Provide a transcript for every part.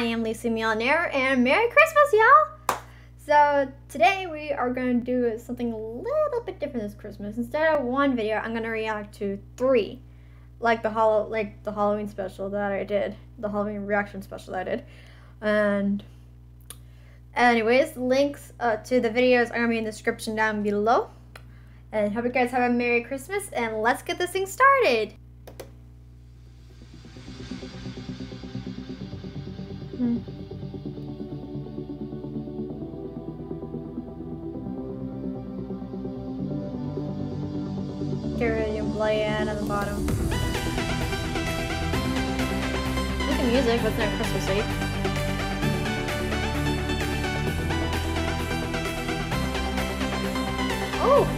I am Lisa Millionaire and Merry Christmas, y'all! So today we are going to do something a little bit different this Christmas. Instead of one video, I'm going to react to three, like the hollow, like the Halloween special that I did, the Halloween reaction special that I did, and anyways, links uh, to the videos are going to be in the description down below. And hope you guys have a Merry Christmas, and let's get this thing started. Hmm. Caribbean Blayan at the bottom. Look at music, but it's not Christmassy. Oh!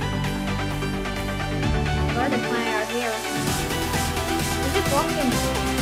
They playing out here? Is it walking?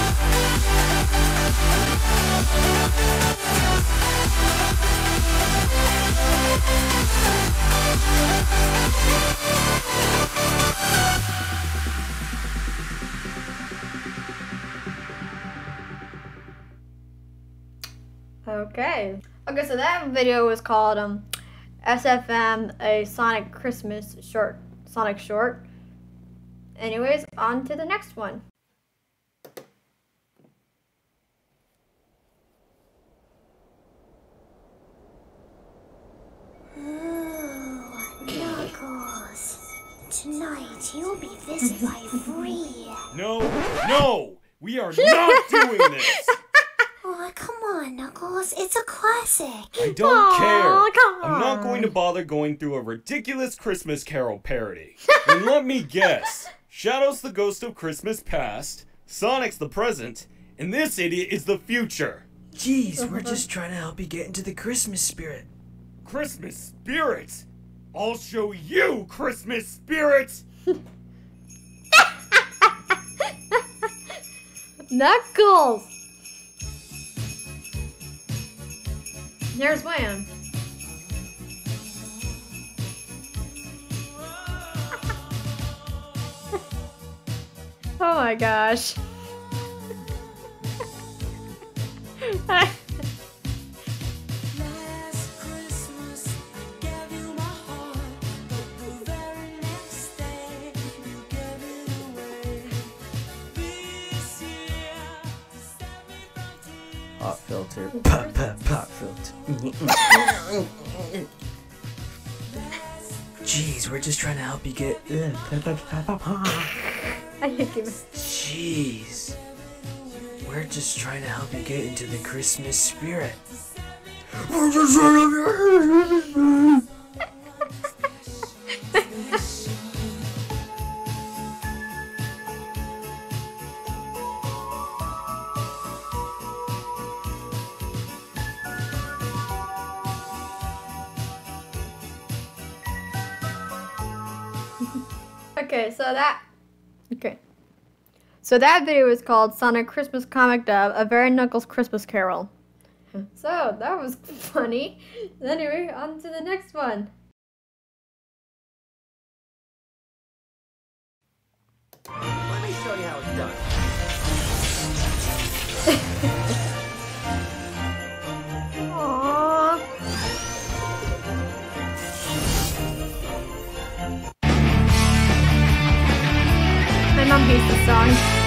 Okay. Okay, so that video was called um, SFM, a Sonic Christmas short, Sonic short. Anyways, on to the next one. Ooh, Knuckles. Tonight you'll be visited by Free. No, no! We are not doing this! Oh, come on, Knuckles. It's a classic. I don't Aw, care. come I'm not going to bother going through a ridiculous Christmas Carol parody. and let me guess Shadow's the ghost of Christmas past, Sonic's the present, and this idiot is the future. Jeez, we're uh-huh. just trying to help you get into the Christmas spirit. Christmas spirit! I'll show you Christmas spirit! Knuckles! There's Wham. oh my gosh. Pop filter. Pop, pop, pop filter. Jeez, we're just trying to help you get. I hate you. Jeez. We're just trying to help you get into the Christmas spirit. We're just trying to. Okay, so that. Okay. So that video is called Sonic Christmas Comic Dub, A Very Knuckles Christmas Carol. So that was funny. Anyway, on to the next one. Let me show you how it's done. Mom hates this song.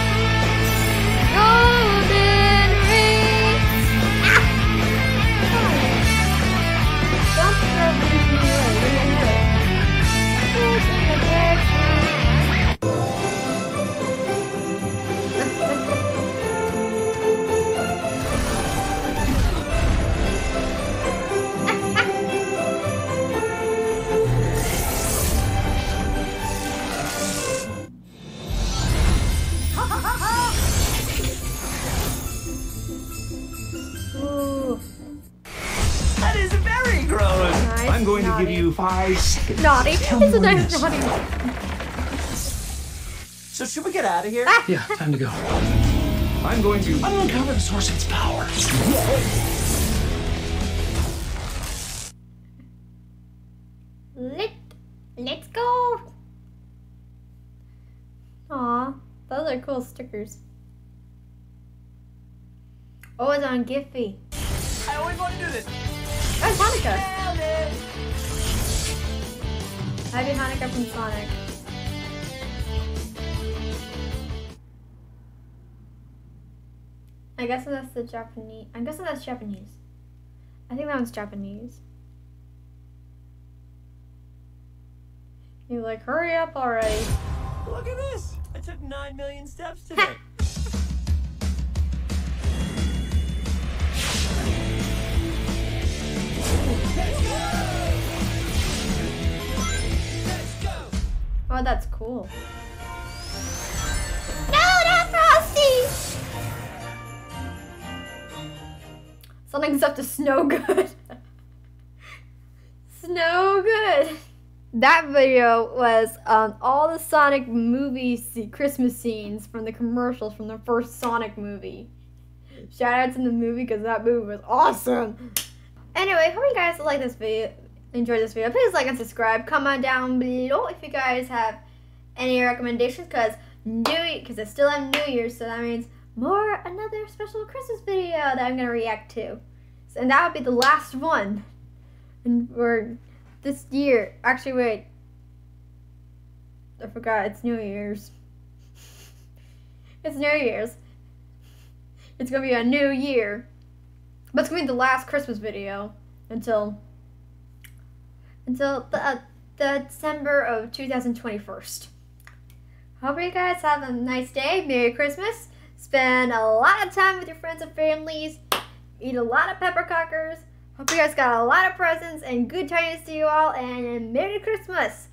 Give you five seconds. Naughty. Tell me It's a when nice this- naughty. So should we get out of here? Ah. Yeah, time to go. I'm going to uncover the source of its power. Let Let's go. Aw, those are cool stickers. Oh, it's on Giphy. I always want to do this. It's Hanukkah. Happy Hanukkah from Sonic. I guess that's the Japanese. I guess that's Japanese. I think that one's Japanese. You're like, hurry up already. Look at this. I took nine million steps today. Oh, that's cool. No, not Frosty! Something's up to Snow Good. Snow Good. That video was um, all the Sonic movie Christmas scenes from the commercials from the first Sonic movie. Shout out to the movie because that movie was awesome. Anyway, hope you guys like this video, enjoyed this video. Please like and subscribe. Comment down below if you guys have any recommendations because new because I still have New Year's, so that means more another special Christmas video that I'm gonna react to. So, and that would be the last one. And for this year, actually, wait, I forgot it's New Year's. it's New Year's. It's gonna be a new year, but it's gonna be the last Christmas video until until the, uh, the December of 2021. Hope you guys have a nice day. Merry Christmas. Spend a lot of time with your friends and families. Eat a lot of pepper cockers. Hope you guys got a lot of presents and good tidings to you all. And Merry Christmas.